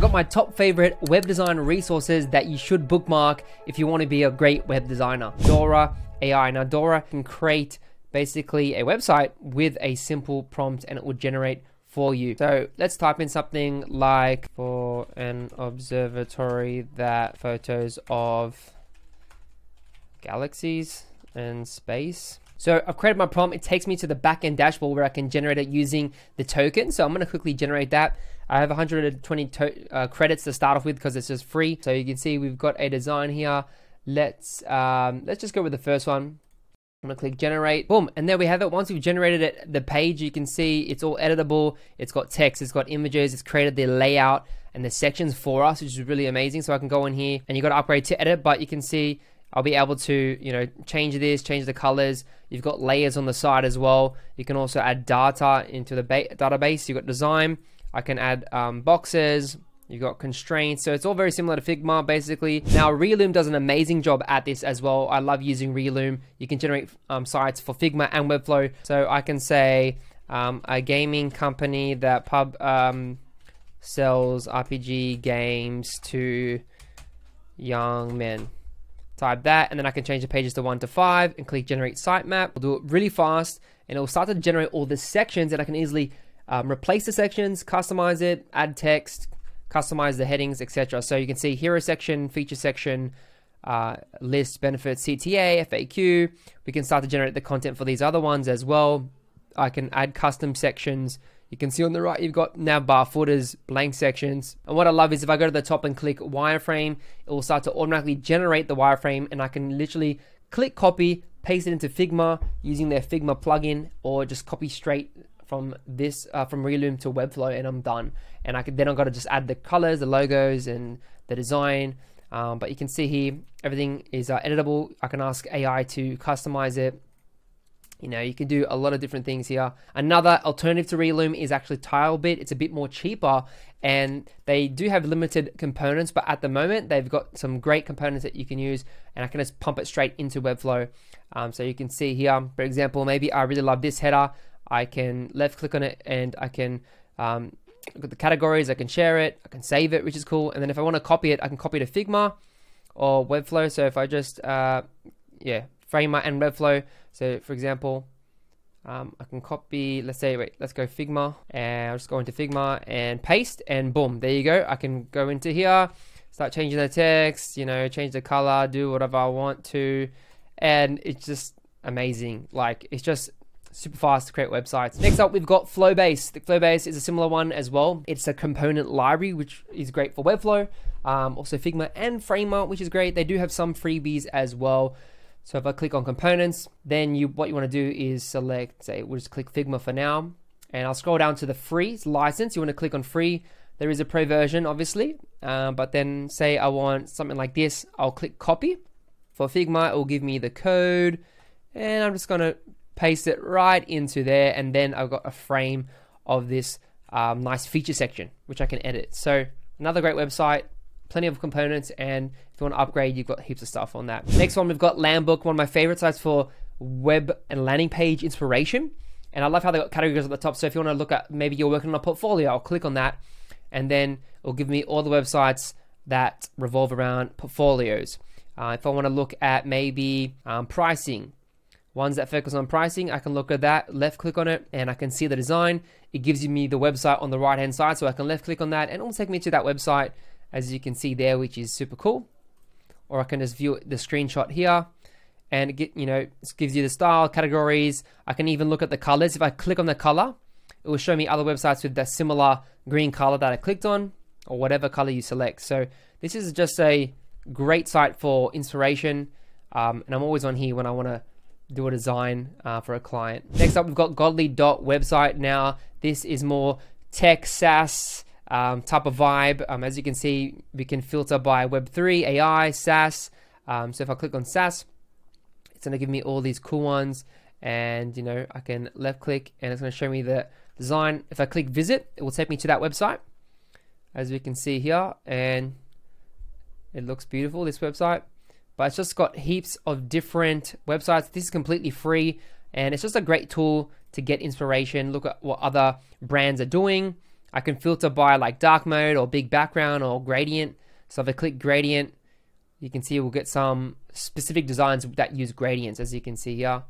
got my top favorite web design resources that you should bookmark if you want to be a great web designer. Dora AI. Now, Dora can create basically a website with a simple prompt and it will generate for you. So let's type in something like for an observatory that photos of galaxies and space. So I've created my prompt. It takes me to the backend dashboard where I can generate it using the token. So I'm going to quickly generate that. I have 120 uh, credits to start off with because it's just free. So you can see we've got a design here. Let's um, let's just go with the first one. I'm gonna click generate, boom, and there we have it. Once you've generated it, the page, you can see it's all editable. It's got text, it's got images, it's created the layout and the sections for us, which is really amazing. So I can go in here and you got to upgrade to edit, but you can see I'll be able to, you know, change this, change the colors. You've got layers on the side as well. You can also add data into the database. You've got design. I can add um, boxes, You've got constraints. So it's all very similar to Figma, basically. Now, Relume does an amazing job at this as well. I love using Relume. You can generate um, sites for Figma and Webflow. So I can say um, a gaming company that pub um, sells RPG games to young men. Type that, and then I can change the pages to 1 to 5 and click Generate Sitemap. We'll do it really fast, and it will start to generate all the sections, and I can easily um, replace the sections, customize it, add text, customize the headings, etc. So you can see hero section, feature section, uh, list, benefits, CTA, FAQ. We can start to generate the content for these other ones as well. I can add custom sections. You can see on the right, you've got nav bar footers, blank sections. And what I love is if I go to the top and click wireframe, it will start to automatically generate the wireframe and I can literally click copy, paste it into Figma using their Figma plugin or just copy straight from this uh, from Relume to Webflow and I'm done. And I can then I've got to just add the colors, the logos, and the design. Um, but you can see here everything is uh, editable. I can ask AI to customize it. You know, you can do a lot of different things here. Another alternative to Relume is actually TileBit. It's a bit more cheaper and they do have limited components, but at the moment they've got some great components that you can use and I can just pump it straight into Webflow. Um, so you can see here, for example, maybe I really love this header. I can left click on it and I can um, look at the categories, I can share it, I can save it, which is cool. And then if I want to copy it, I can copy it to Figma or Webflow. So if I just, uh, yeah, Framer and Webflow. So for example, um, I can copy, let's say, wait, let's go Figma and I'll just go into Figma and paste and boom, there you go. I can go into here, start changing the text, you know, change the color, do whatever I want to. And it's just amazing. Like, it's just super fast to create websites. Next up, we've got Flowbase. The Flowbase is a similar one as well. It's a component library, which is great for Webflow, um, also Figma and Framer, which is great. They do have some freebies as well. So if I click on components, then you what you want to do is select, say, we'll just click Figma for now, and I'll scroll down to the free license. You want to click on free. There is a pro version, obviously, um, but then say I want something like this, I'll click copy. For Figma, it will give me the code, and I'm just going to paste it right into there, and then I've got a frame of this um, nice feature section, which I can edit. So another great website, plenty of components, and if you want to upgrade, you've got heaps of stuff on that. Next one, we've got Landbook, one of my favorite sites for web and landing page inspiration. And I love how they got categories at the top. So if you want to look at maybe you're working on a portfolio, I'll click on that, and then it'll give me all the websites that revolve around portfolios. Uh, if I want to look at maybe um, pricing, Ones that focus on pricing, I can look at that, left click on it, and I can see the design. It gives you me the website on the right hand side, so I can left click on that, and it will take me to that website, as you can see there, which is super cool. Or I can just view the screenshot here, and get you know it gives you the style, categories. I can even look at the colors. If I click on the color, it will show me other websites with that similar green color that I clicked on, or whatever color you select. So this is just a great site for inspiration, um, and I'm always on here when I want to do a design uh, for a client. Next up, we've got Godly Dot website. Now, this is more tech SaaS um, type of vibe. Um, as you can see, we can filter by Web3, AI, SaaS. Um, so if I click on SaaS, it's going to give me all these cool ones. And, you know, I can left click and it's going to show me the design. If I click visit, it will take me to that website, as we can see here. And it looks beautiful, this website but it's just got heaps of different websites. This is completely free and it's just a great tool to get inspiration, look at what other brands are doing. I can filter by like dark mode or big background or gradient. So if I click gradient, you can see we'll get some specific designs that use gradients as you can see here.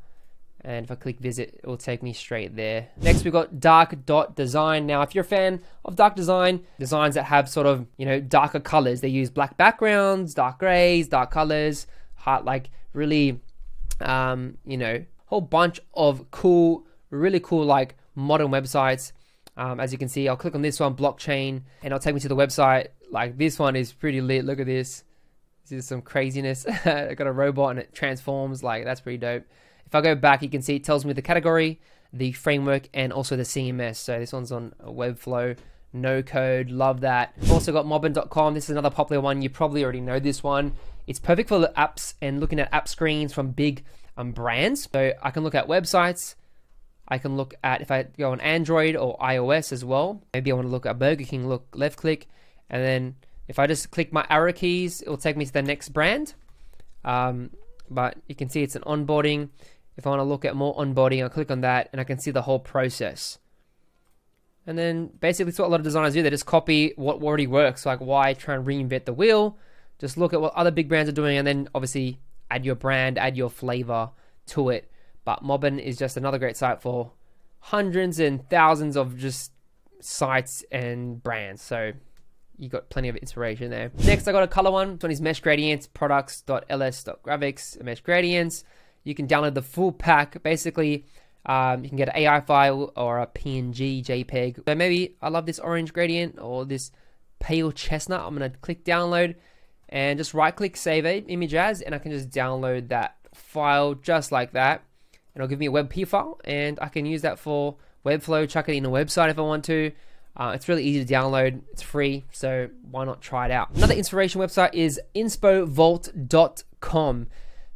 And if I click visit, it will take me straight there. Next, we've got dark dot design. Now, if you're a fan of dark design, designs that have sort of, you know, darker colors, they use black backgrounds, dark grays, dark colors, heart, like really, um, you know, whole bunch of cool, really cool, like modern websites. Um, as you can see, I'll click on this one, blockchain, and it'll take me to the website. Like this one is pretty lit. Look at this. This is some craziness. I got a robot and it transforms. Like that's pretty dope. If I go back, you can see it tells me the category, the framework, and also the CMS. So this one's on Webflow, no code, love that. Also got mobbin.com. This is another popular one. You probably already know this one. It's perfect for apps and looking at app screens from big um, brands. So I can look at websites. I can look at if I go on Android or iOS as well. Maybe I want to look at Burger King. Look left click, and then if I just click my arrow keys, it will take me to the next brand. Um, but you can see it's an onboarding. If I want to look at more onboarding, I'll click on that and I can see the whole process. And then basically it's what a lot of designers do. They just copy what already works. Like why try and reinvent the wheel? Just look at what other big brands are doing and then obviously add your brand, add your flavor to it. But Mobbin is just another great site for hundreds and thousands of just sites and brands. So you got plenty of inspiration there. Next, I got a color one. This one is Mesh Gradients, products.ls.graphics, Mesh Gradients you can download the full pack. Basically, um, you can get an AI file or a PNG, JPEG. So maybe I love this orange gradient or this pale chestnut. I'm going to click download and just right click save image as and I can just download that file just like that. It'll give me a WebP file and I can use that for Webflow, chuck it in a website if I want to. Uh, it's really easy to download, it's free, so why not try it out? Another inspiration website is inspovault.com.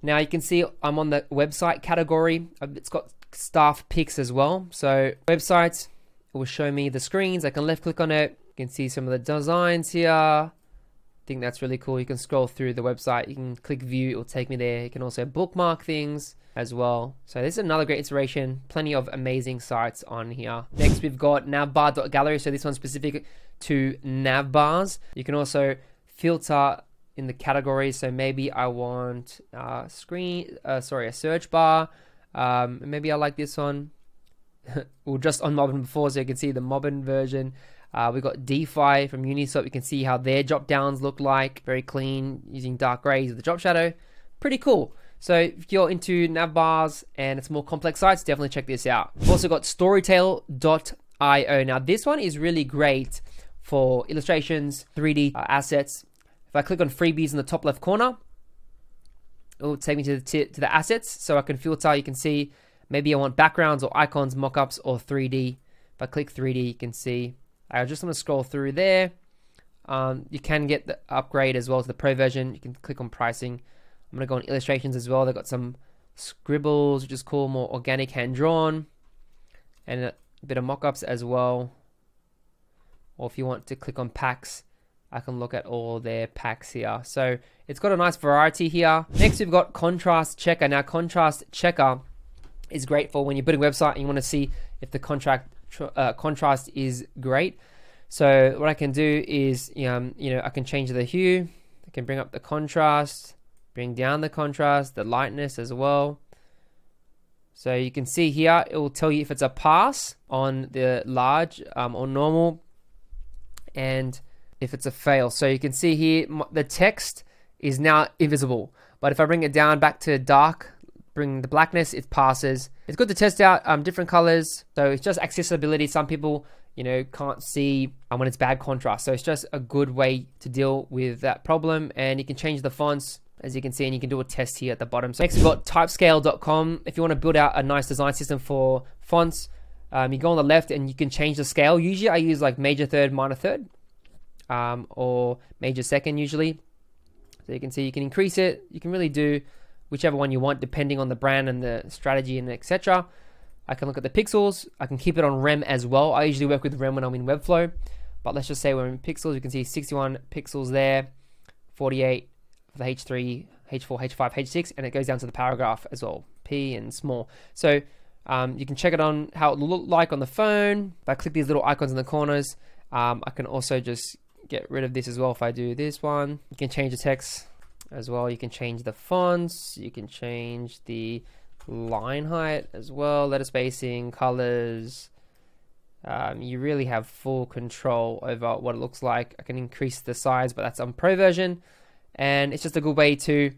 Now you can see I'm on the website category. It's got staff picks as well. So websites, it will show me the screens. I can left click on it. You can see some of the designs here. I think that's really cool. You can scroll through the website. You can click view. It will take me there. You can also bookmark things as well. So this is another great inspiration. Plenty of amazing sites on here. Next, we've got navbar.gallery. So this one's specific to navbars. You can also filter in the category. So maybe I want uh, screen, uh, sorry, a search bar. Um, maybe I like this one. well, just on Mobbin before, so you can see the Mobbin version. Uh, we got DeFi from Uniswap. You can see how their drop downs look like. Very clean, using dark grays with the drop shadow. Pretty cool. So if you're into nav bars and it's more complex sites, definitely check this out. We've also got Storytale.io. Now this one is really great for illustrations, 3D uh, assets, if I click on freebies in the top left corner, it will take me to the, to the assets. So I can filter, you can see maybe I want backgrounds or icons, mockups, or 3D. If I click 3D, you can see. I just want to scroll through there. Um, you can get the upgrade as well as the pro version. You can click on pricing. I'm going to go on illustrations as well. They've got some scribbles, which is cool, more organic hand drawn, and a bit of mockups as well. Or if you want to click on packs, I can look at all their packs here. So it's got a nice variety here. Next, we've got Contrast Checker. Now, Contrast Checker is great for when you're building a website and you want to see if the contract uh, contrast is great. So what I can do is, um, you know, I can change the hue. I can bring up the contrast, bring down the contrast, the lightness as well. So you can see here, it will tell you if it's a pass on the large um, or normal. And if it's a fail. So you can see here the text is now invisible. But if I bring it down back to dark, bring the blackness, it passes. It's good to test out um, different colors. So it's just accessibility. Some people, you know, can't see um, when it's bad contrast. So it's just a good way to deal with that problem. And you can change the fonts as you can see, and you can do a test here at the bottom. So next we've got typescale.com. If you want to build out a nice design system for fonts, um, you go on the left and you can change the scale. Usually I use like major third, minor third um, or major second usually. So you can see you can increase it. You can really do whichever one you want depending on the brand and the strategy and etc. I can look at the pixels. I can keep it on REM as well. I usually work with REM when I'm in Webflow. But let's just say we're in pixels. You can see 61 pixels there, 48 for the H3, H4, H5, H6, and it goes down to the paragraph as well, P and small. So um, you can check it on how it look like on the phone. If I click these little icons in the corners, Um, I can also just get rid of this as well if I do this one. You can change the text as well. You can change the fonts. You can change the line height as well, letter spacing, colors. Um, you really have full control over what it looks like. I can increase the size, but that's on pro version. And it's just a good way to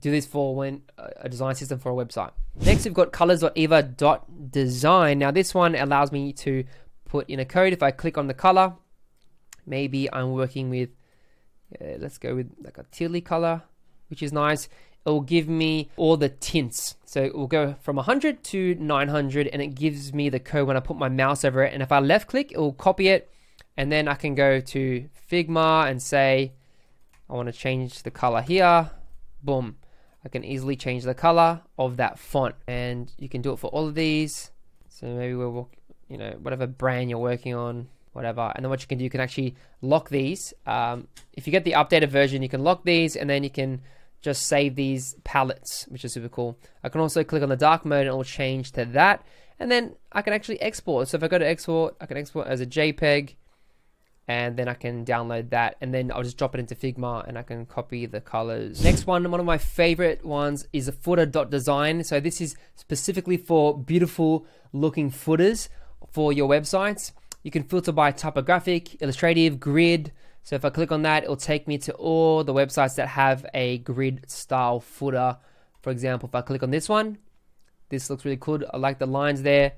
do this for when a design system for a website. Next, we've got colors.eva.design. Now, this one allows me to put in a code. If I click on the color, maybe I'm working with, uh, let's go with like a tealy color, which is nice. It will give me all the tints. So it will go from 100 to 900 and it gives me the code when I put my mouse over it. And if I left click, it will copy it. And then I can go to Figma and say, I want to change the color here. Boom. I can easily change the color of that font. And you can do it for all of these. So maybe we'll, you know, whatever brand you're working on, whatever. And then what you can do, you can actually lock these. Um, if you get the updated version, you can lock these and then you can just save these palettes, which is super cool. I can also click on the dark mode and it will change to that. And then I can actually export. So if I go to export, I can export as a JPEG and then I can download that and then I'll just drop it into Figma and I can copy the colors. Next one, one of my favorite ones is a footer.design. So this is specifically for beautiful looking footers for your websites. You can filter by typographic, illustrative, grid, so if I click on that, it'll take me to all the websites that have a grid style footer. For example, if I click on this one, this looks really cool. I like the lines there.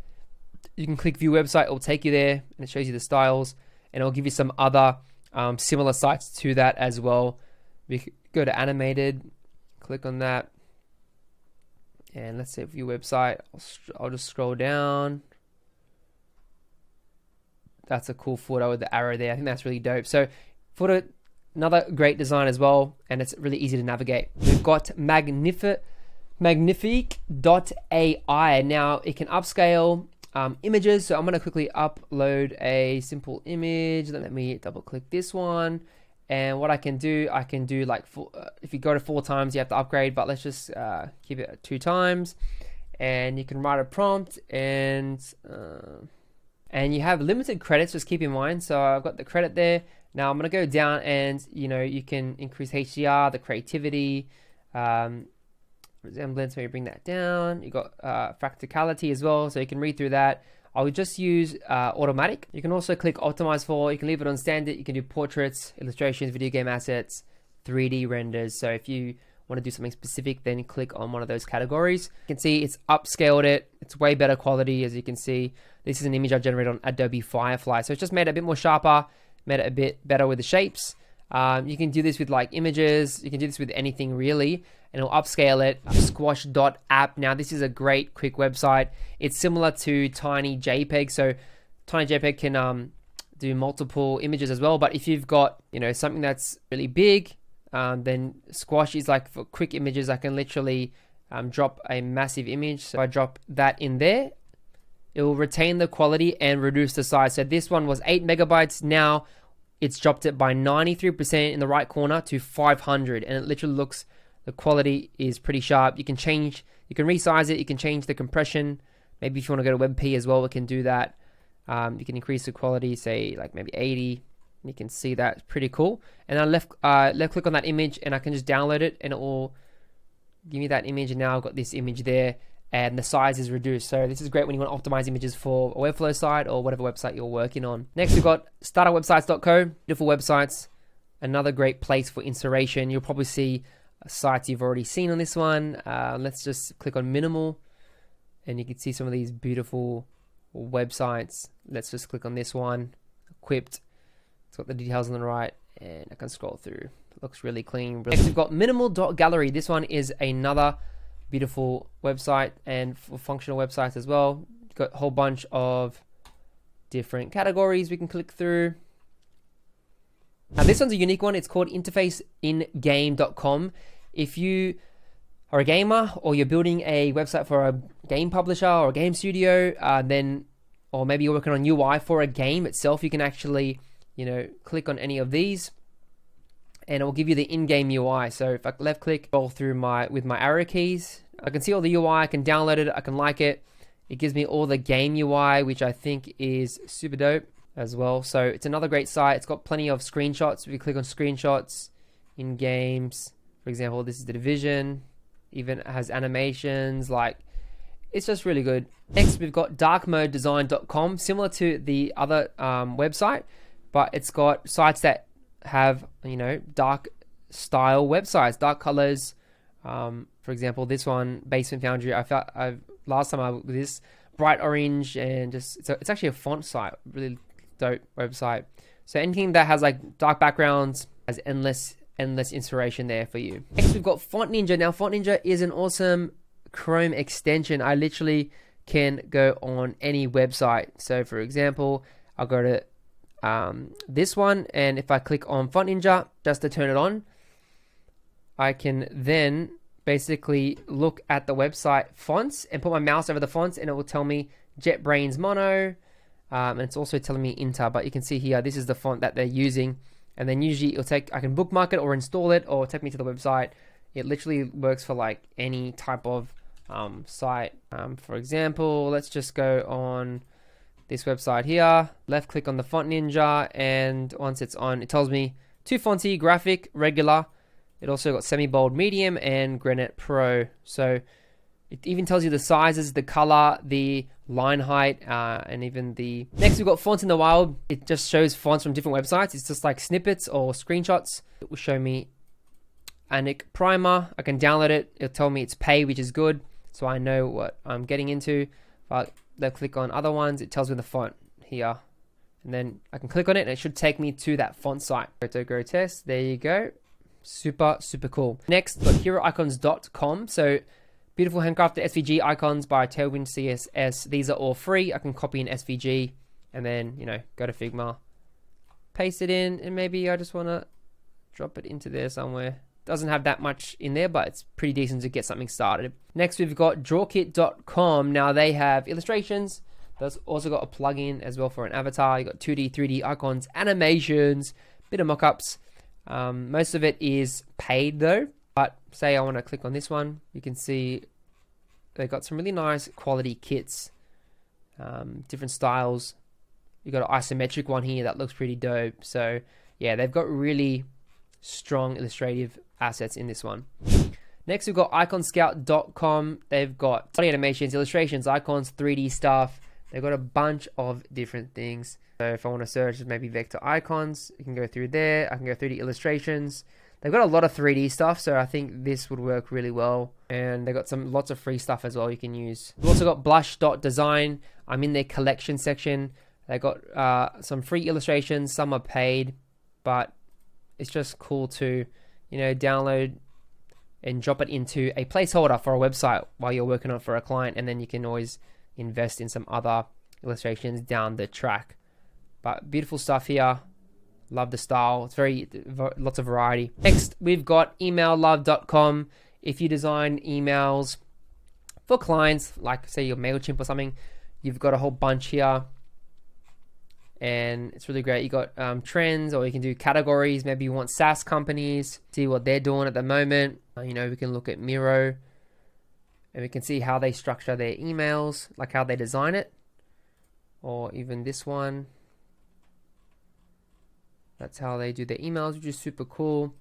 You can click view website, it'll take you there and it shows you the styles and it'll give you some other um, similar sites to that as well. We go to animated, click on that, and let's say view website. I'll, I'll just scroll down that's a cool photo with the arrow there. I think that's really dope. So photo, another great design as well, and it's really easy to navigate. We've got Magnific, Magnific.ai. Now it can upscale um, images. So I'm going to quickly upload a simple image. Let me double click this one. And what I can do, I can do like, four, uh, if you go to four times, you have to upgrade, but let's just uh, keep it two times. And you can write a prompt and, uh, and you have limited credits, just keep in mind. So I've got the credit there. Now I'm going to go down and, you know, you can increase HDR, the creativity, um, resemblance, maybe bring that down. You got uh, fractality as well, so you can read through that. I would just use uh, automatic. You can also click optimize for, you can leave it on standard. You can do portraits, illustrations, video game assets, 3D renders. So if you want to do something specific, then click on one of those categories. You can see it's upscaled it. It's way better quality, as you can see. This is an image I generated on Adobe Firefly. So it's just made it a bit more sharper made it a bit better with the shapes. Um, you can do this with like images. You can do this with anything really, and it'll upscale it. Squash.app. Now this is a great quick website. It's similar to Tiny JPEG. So Tiny JPEG can um, do multiple images as well. But if you've got you know something that's really big, um, then Squash is like for quick images. I can literally um, drop a massive image. So I drop that in there it will retain the quality and reduce the size. So this one was 8 megabytes. Now it's dropped it by 93% in the right corner to 500. And it literally looks, the quality is pretty sharp. You can change, you can resize it. You can change the compression. Maybe if you want to go to WebP as well, we can do that. Um, you can increase the quality, say like maybe 80. You can see that it's pretty cool. And I left uh, left click on that image and I can just download it and it will give me that image. And now I've got this image there and the size is reduced. So this is great when you want to optimize images for a Webflow site or whatever website you're working on. Next, we've got starterwebsites.co, beautiful websites, another great place for inspiration. You'll probably see sites you've already seen on this one. Uh, let's just click on minimal and you can see some of these beautiful websites. Let's just click on this one, equipped. It's got the details on the right and I can scroll through. It looks really clean. Next, we've got minimal.gallery. This one is another beautiful website and functional websites as well. Got a whole bunch of different categories we can click through. Now this one's a unique one. It's called interfaceingame.com. If you are a gamer or you're building a website for a game publisher or a game studio, uh, then or maybe you're working on UI for a game itself, you can actually you know click on any of these and it will give you the in-game UI. So if I left click, roll through my with my arrow keys, I can see all the UI, I can download it, I can like it. It gives me all the game UI, which I think is super dope. as well. So it's another great site. It's got plenty of screenshots. If you click on screenshots in games, for example, this is the division. Even has animations like it's just really good. Next, we've got darkmodedesign.com, similar to the other um, website, but it's got sites that have you know dark style websites, dark colors. Um, for example, this one, Basement Foundry. I felt I've last time I looked this bright orange and just it's, a, it's actually a font site, really dope website. So anything that has like dark backgrounds has endless endless inspiration there for you. Next, we've got Font Ninja. Now, Font Ninja is an awesome Chrome extension. I literally can go on any website. So, for example, I'll go to um, this one, and if I click on Font Ninja just to turn it on, I can then basically look at the website fonts and put my mouse over the fonts, and it will tell me JetBrains Mono. Um, and it's also telling me Inter, but you can see here, this is the font that they're using and then usually it'll take I can bookmark it or install it or take me to the website. It literally works for like any type of um, site. Um, for example, let's just go on this website here. Left click on the Font Ninja, and once it's on, it tells me two fonty, graphic, regular. It also got semi bold, medium, and Granite Pro. So it even tells you the sizes, the color, the line height, uh, and even the... Next, we've got Fonts in the Wild. It just shows fonts from different websites. It's just like snippets or screenshots. It will show me Anik Primer. I can download it. It'll tell me it's pay, which is good. So I know what I'm getting into. If I click on other ones, it tells me the font here. And then I can click on it and it should take me to that font site. Go to test. There you go. Super, super cool. Next, got heroicons.com. So Beautiful handcrafted SVG icons by Tailwind CSS. These are all free. I can copy an SVG and then, you know, go to Figma, paste it in, and maybe I just want to drop it into there somewhere. Doesn't have that much in there, but it's pretty decent to get something started. Next, we've got drawkit.com. Now, they have illustrations. They've also got a plugin as well for an avatar. You got 2D, 3D icons, animations, bit of mockups. Um, most of it is paid though. But say I want to click on this one, you can see they've got some really nice quality kits, um, different styles. You've got an isometric one here that looks pretty dope. So yeah, they've got really strong illustrative assets in this one. Next, we've got iconscout.com. They've got animations, illustrations, icons, 3D stuff. They've got a bunch of different things. So if I want to search maybe vector icons, you can go through there. I can go through the illustrations. They've got a lot of 3D stuff, so I think this would work really well. And they've got some lots of free stuff as well you can use. We've also got blush.design. I'm in their collection section. They've got uh, some free illustrations, some are paid, but it's just cool to, you know, download and drop it into a placeholder for a website while you're working on for a client, and then you can always invest in some other illustrations down the track. But beautiful stuff here. Love the style. It's very lots of variety. Next, we've got emaillove.com. If you design emails for clients, like say your MailChimp or something, you've got a whole bunch here. And it's really great. You got um, trends, or you can do categories. Maybe you want SaaS companies, see what they're doing at the moment. Uh, you know, we can look at Miro, and we can see how they structure their emails, like how they design it, or even this one. That's how they do their emails, which is super cool.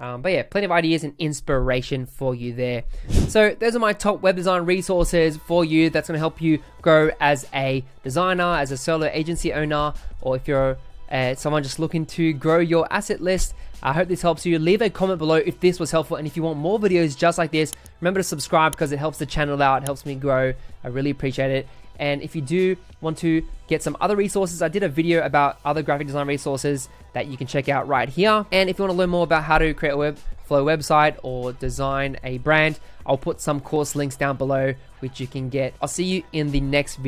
Um, but yeah, plenty of ideas and inspiration for you there. So those are my top web design resources for you that's going to help you grow as a designer, as a solo agency owner, or if you're uh, someone just looking to grow your asset list. I hope this helps you. Leave a comment below if this was helpful and if you want more videos just like this, remember to subscribe because it helps the channel out, it helps me grow. I really appreciate it. And if you do want to get some other resources, I did a video about other graphic design resources that you can check out right here. And if you want to learn more about how to create a Webflow website or design a brand, I'll put some course links down below which you can get. I'll see you in the next video.